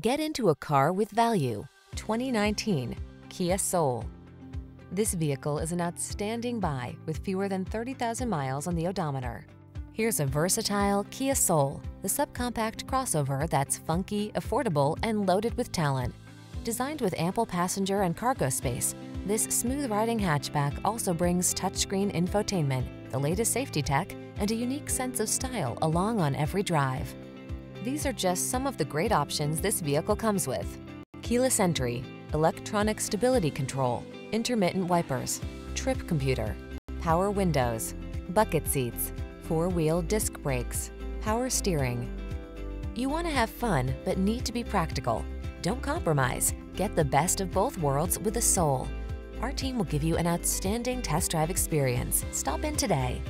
Get into a car with value. 2019 Kia Soul. This vehicle is an outstanding buy with fewer than 30,000 miles on the odometer. Here's a versatile Kia Soul, the subcompact crossover that's funky, affordable, and loaded with talent. Designed with ample passenger and cargo space, this smooth-riding hatchback also brings touchscreen infotainment, the latest safety tech, and a unique sense of style along on every drive. These are just some of the great options this vehicle comes with. Keyless entry, electronic stability control, intermittent wipers, trip computer, power windows, bucket seats, four-wheel disc brakes, power steering. You want to have fun but need to be practical. Don't compromise. Get the best of both worlds with a Soul. Our team will give you an outstanding test drive experience. Stop in today.